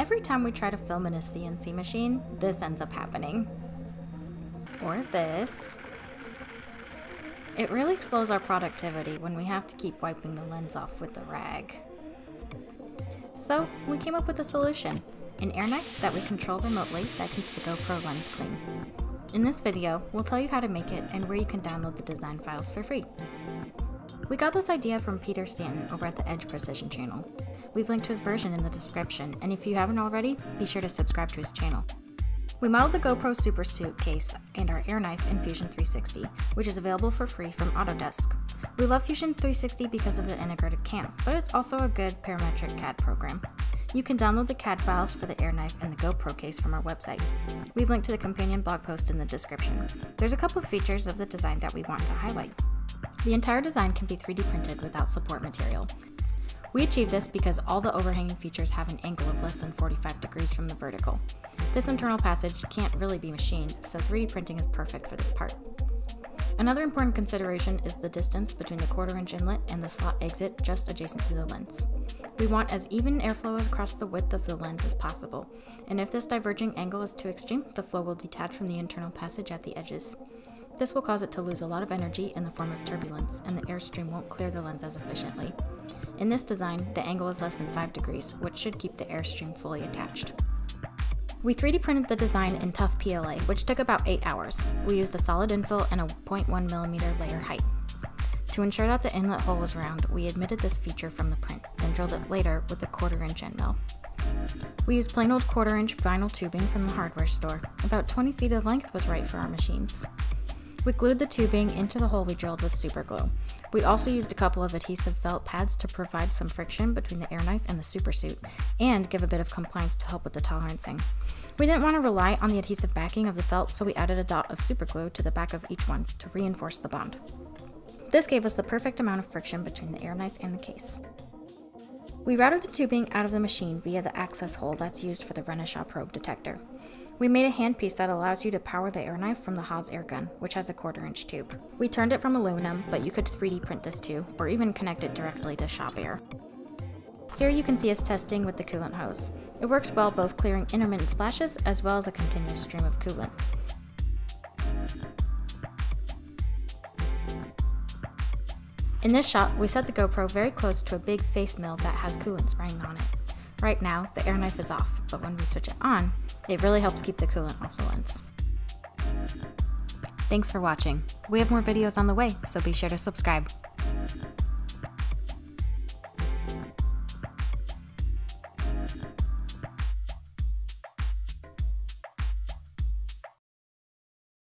Every time we try to film in a CNC machine, this ends up happening. Or this. It really slows our productivity when we have to keep wiping the lens off with the rag. So, we came up with a solution, an air knife that we control remotely that keeps the GoPro lens clean. In this video, we'll tell you how to make it and where you can download the design files for free. We got this idea from Peter Stanton over at the Edge Precision channel. We've linked to his version in the description, and if you haven't already, be sure to subscribe to his channel. We modeled the GoPro Super Suit case and our air knife in Fusion 360, which is available for free from Autodesk. We love Fusion 360 because of the integrated cam, but it's also a good parametric CAD program. You can download the CAD files for the air knife and the GoPro case from our website. We've linked to the companion blog post in the description. There's a couple of features of the design that we want to highlight. The entire design can be 3D printed without support material. We achieve this because all the overhanging features have an angle of less than 45 degrees from the vertical. This internal passage can't really be machined, so 3D printing is perfect for this part. Another important consideration is the distance between the quarter inch inlet and the slot exit just adjacent to the lens. We want as even airflow across the width of the lens as possible, and if this diverging angle is too extreme, the flow will detach from the internal passage at the edges. This will cause it to lose a lot of energy in the form of turbulence, and the airstream won't clear the lens as efficiently. In this design, the angle is less than 5 degrees, which should keep the airstream fully attached. We 3D printed the design in tough PLA, which took about 8 hours. We used a solid infill and a 0.1mm layer height. To ensure that the inlet hole was round, we omitted this feature from the print, then drilled it later with a quarter inch end mill. We used plain old quarter inch vinyl tubing from the hardware store. About 20 feet of length was right for our machines. We glued the tubing into the hole we drilled with super glue. We also used a couple of adhesive felt pads to provide some friction between the air knife and the super suit, and give a bit of compliance to help with the tolerancing. We didn't want to rely on the adhesive backing of the felt, so we added a dot of super glue to the back of each one to reinforce the bond. This gave us the perfect amount of friction between the air knife and the case. We routed the tubing out of the machine via the access hole that's used for the Renishaw probe detector. We made a handpiece that allows you to power the air knife from the Haas air gun, which has a quarter inch tube. We turned it from aluminum, but you could 3D print this too, or even connect it directly to shop air. Here you can see us testing with the coolant hose. It works well both clearing intermittent splashes as well as a continuous stream of coolant. In this shot, we set the GoPro very close to a big face mill that has coolant spraying on it. Right now, the air knife is off, but when we switch it on, it really helps keep the coolant off the lens. Thanks for watching. We have more videos on the way, so be sure to subscribe.